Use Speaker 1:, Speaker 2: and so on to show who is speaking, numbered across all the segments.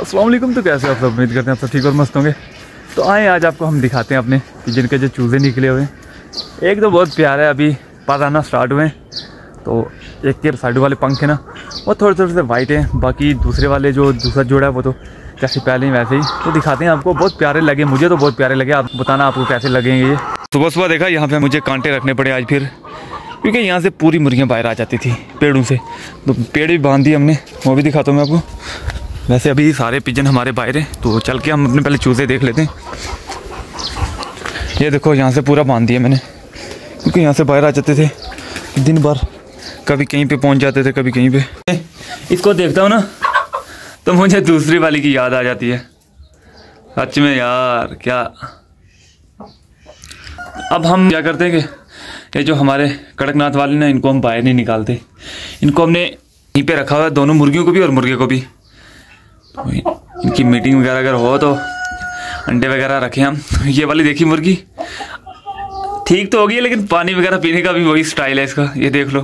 Speaker 1: असलम तो कैसे आप सब? उम्मीद करते हैं आप सब ठीक और मस्त होंगे। तो आए, आज आपको हम दिखाते हैं अपने के जो चूज़े निकले हुए हैं। एक तो बहुत प्यारा है अभी पर आना स्टार्ट हुए हैं। तो एक के साइड वाले पंख है ना, वो थोड़े थोड़े से वाइट हैं। बाकी दूसरे वाले जो दूसरा जोड़ा है, वो तो जैसे पहले ही वैसे ही। तो दिखाते हैं आपको, बहुत प्यारे लगे, मुझे तो बहुत प्यारे लगे। आप बताना आपको कैसे लगेंगे ये। सुबह सुबह देखा, यहाँ पे मुझे कांटे रखने पड़े आज फिर। क्योंकि यहाँ से पूरी मुर्गियाँ बाहर आ जाती थी पेड़ों से। तो पेड़ भी बाँध दिए हमने, वो भी दिखाता हूँ मैं आपको। वैसे अभी सारे पिजन हमारे बाहर हैं तो चल के हम अपने पहले चूज़े देख लेते हैं। ये देखो, यहाँ से पूरा बाँध दिया मैंने। क्योंकि यहाँ से बाहर आ जाते थे, दिन भर कभी कहीं पे पहुँच जाते थे, कभी कहीं पे। इसको देखता हूँ ना तो मुझे दूसरी वाली की याद आ जाती है। सच में यार, क्या? अब हम क्या करते हैं कि ये जो हमारे कड़कनाथ वाले ना, इनको हम बाहर नहीं निकालते। इनको हमने यहीं पे रखा हुआ है, दोनों मुर्गियों को भी और मुर्गे को भी। इनकी मीटिंग वगैरह अगर हो तो अंडे वगैरह रखें हम। ये वाली देखी मुर्गी? ठीक तो होगी, लेकिन पानी वगैरह पीने का भी वही स्टाइल है इसका। ये देख लो।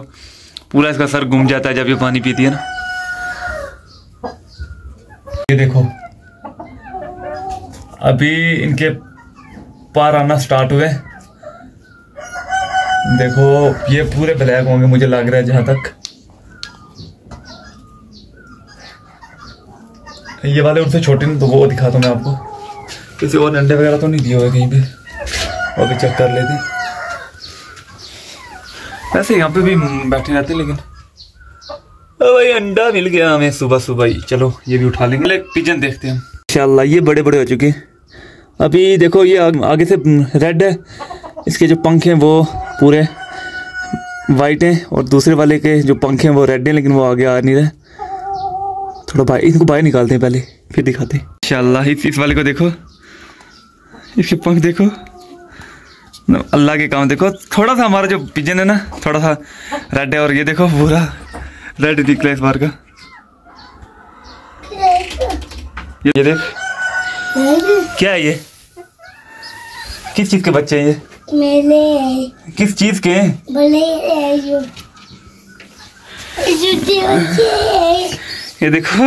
Speaker 1: पूरा इसका सर घूम जाता है जब ये पानी पीती है ना। ये देखो। अभी इनके पार आना स्टार्ट हुए। देखो, ये पूरे ब्लैक होंगे मुझे लग रहा है जहाँ तक। ये वाले उनसे छोटे तो वो दिखाता हूँ मैं आपको। किसी और अंडे वगैरह तो नहीं दिए हुए कहीं पे। वो भी चेक कर लेते। वैसे यहाँ पे भी बैठे रहते लेकिन भाई अंडा मिल गया हमें सुबह सुबह ही। चलो ये भी उठा लेंगे। पिजन देखते हैं इंशाल्लाह ये बड़े बड़े हो चुके अभी देखो ये आग, आगे से रेड है। इसके जो पंख हैं वो पूरे वाइट हैं और दूसरे वाले के जो पंख हैं वो रेड हैं लेकिन वो आगे आ नहीं रहे। थोड़ा बाहर इनको बाहर निकालते हैं पहले फिर दिखाते हैं। इंशाल्लाह इस, इस वाले को देखो। इसके पंख देखो। अल्लाह के काम देखो। थोड़ा सा हमारा जो पिजन है ना थोड़ा सा रेड है और ये देखो पूरा रेड निकला इस बार का। ये देख। क्या है ये? किस चीज़ के बच्चे हैं ये?
Speaker 2: मेरे
Speaker 1: किस चीज़ के?
Speaker 2: बड़े जो।
Speaker 1: ये देखो।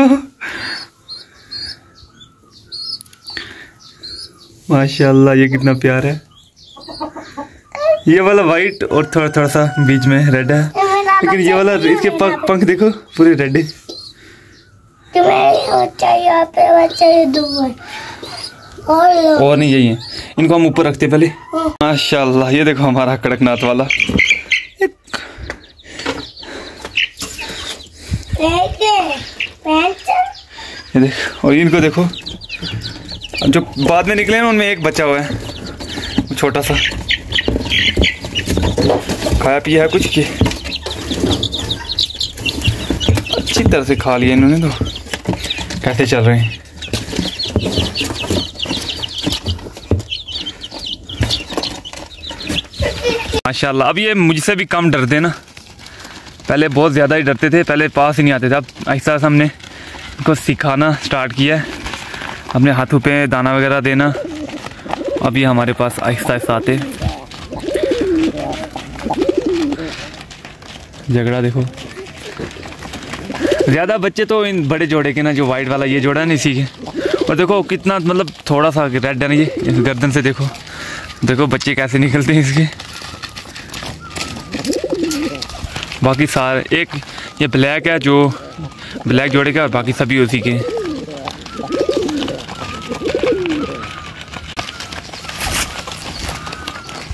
Speaker 1: माशाल्लाह ये कितना प्यार है। ये वाला वाइट और थोड़ा थोड़ा सा बीच में रेड है। लेकिन ये वाला इसके पंख पंख देखो पूरे रेड है।
Speaker 2: ये दूर और
Speaker 1: नहीं यही है। इनको हम ऊपर रखते पहले। माशाल्लाह ये देखो हमारा कड़कनाथ वाला।
Speaker 2: देखे पेंसिल
Speaker 1: ये देखो, और इनको देखो। जो बाद में निकले ना, उनमें एक बचा हुआ है। छोटा सा। खाया पिया है कुछ की? अच्छी तरह से खा लिया इन्होंने तो। कैसे चल रहे हैं? माशाल्लाह, अब ये मुझसे भी कम डरते ना। पहले बहुत ज़्यादा ही डरते थे, पहले पास ही नहीं आते थे। अब ऐसा हमने इनको सिखाना स्टार्ट किया है। अपने हाथों पे दाना वगैरह देना। अब ये हमारे पास आहिस्ता आहिस्ता आते झगड़ा देखो। ज़्यादा बच्चे तो इन बड़े जोड़े के ना, जो वाइट वाला, ये जोड़ा नहीं सीखे और देखो कितना मतलब थोड़ा सा रेड है ना ये, इस गर्दन से देखो। देखो बच्चे कैसे निकलते हैं इसके। बाकी सारे एक ये ब्लैक है जो ब्लैक जोड़े का और बाकी सभी उसी के।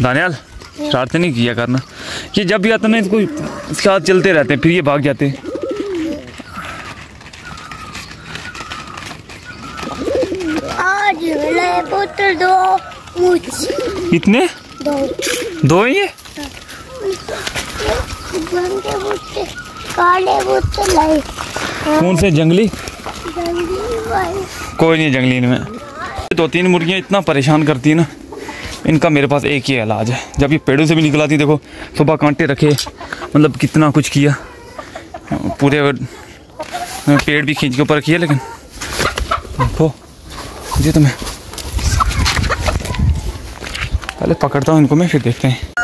Speaker 1: दानियाल शरारतें नहीं किया करना। ये जब भी आता ना इसको इसके साथ चलते रहते हैं फिर ये भाग जाते हैं।
Speaker 2: दो
Speaker 1: इतने?
Speaker 2: दो।
Speaker 1: दो ये
Speaker 2: काले पुत्र लाई
Speaker 1: कौन से जंगली? कोई नहीं जंगली इनमें। दो तीन मुर्गियाँ इतना परेशान करती है ना इनका मेरे पास एक ही इलाज है। जब ये पेड़ों से भी निकल आती देखो सुबह कांटे रखे मतलब कितना कुछ किया। पूरे पेड़ भी खींच के ऊपर किया लेकिन देखो मुझे तो मैं पहले पकड़ता हूँ इनको मैं फिर देखते हैं।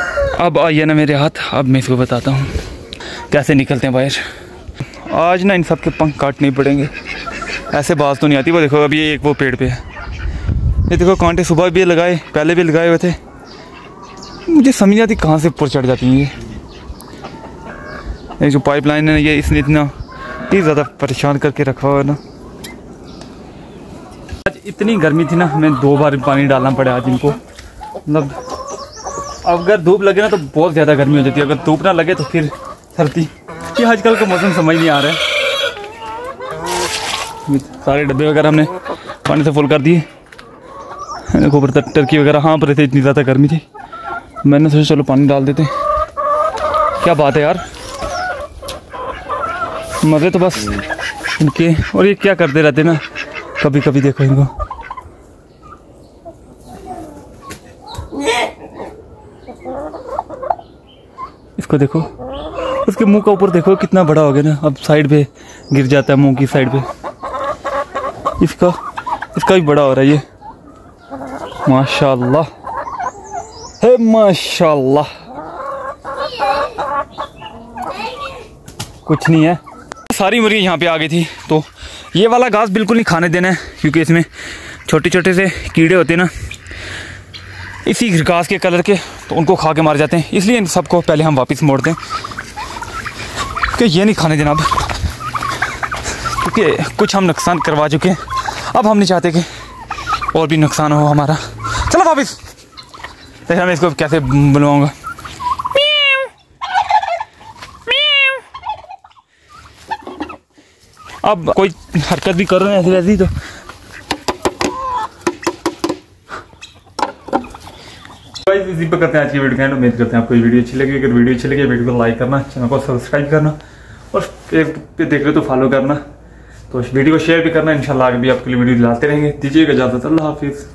Speaker 1: अब आइए ना मेरे हाथ। अब मैं इसको बताता हूँ। कैसे निकलते हैं बाहर? आज ना इन सब के पंख काटने पड़ेंगे। ऐसे बाज तो नहीं आती। वो देखो, अभी एक वो पेड़ पे है। ये देखो, कांटे सुबह भी लगाए, पहले भी लगाए हुए थे। मुझे समझ नहीं आती कहाँ से ऊपर चढ़ जाती हैं ये। ये जो पाइपलाइन है ये इसने इतना इतनी ज़्यादा परेशान करके रखा हुआ है ना। आज इतनी गर्मी थी ना हमें दो बार पानी डालना पड़ा आज इनको। मतलब अगर धूप लगे ना तो बहुत ज़्यादा गर्मी हो जाती है। अगर धूप ना लगे तो फिर सर्दी। ये आजकल का मौसम समझ नहीं आ रहा है। सारे डब्बे वगैरह हमने पानी से फुल कर दिए। देखो ऊपर तक टर्की वगैरह। हाँ पर थे इतनी ज़्यादा गर्मी थी। मैंने सोचा चलो पानी डाल देते क्या बात है यार। मज़े तो बस इनके। और ये क्या करते रहते ना? कभी कभी देखो इनको। इसको देखो। उसके मुँह का ऊपर देखो, कितना बड़ा हो गया ना। अब साइड पे गिर जाता है मुँह की साइड पे। इसका इसका भी बड़ा हो रहा है ये। माशाल्लाह। है माशाल्लाह। कुछ नहीं है। सारी मुर्गी यहाँ पे आ गई थी। तो ये वाला घास बिल्कुल नहीं खाने देना है, क्योंकि इसमें छोटे छोटे से कीड़े होते हैं ना। इसी घास के कलर के तो उनको खा के मार जाते हैं। इसलिए इन सबको पहले हम वापस मोड़ दें। कि ये नहीं खाने जनाब। क्योंकि कुछ हम नुकसान करवा चुके हैं। अब हम नहीं चाहते कि और भी नुकसान हो हमारा। चलो वापस। देखा मैं इसको कैसे बुलवाऊँगा। अब कोई हरकत भी कर रहे हैं ऐसी वैसी तो। गाइस इसी पर करते हैं आज की वीडियो एंड उम्मीद करते हैं आपको वीडियो अच्छी लगी। अगर वीडियो अच्छी लगी वीडियो को लाइक करना चैनल को सब्सक्राइब करना और फेसबुक पे देख रहे हो तो फॉलो करना। तो इस वीडियो को शेयर भी करना। इंशाल्लाह आगे भी आपके लिए वीडियो दिलाते रहेंगे। दीजिएगा इजाज़त। अल्लाह हाफिज़।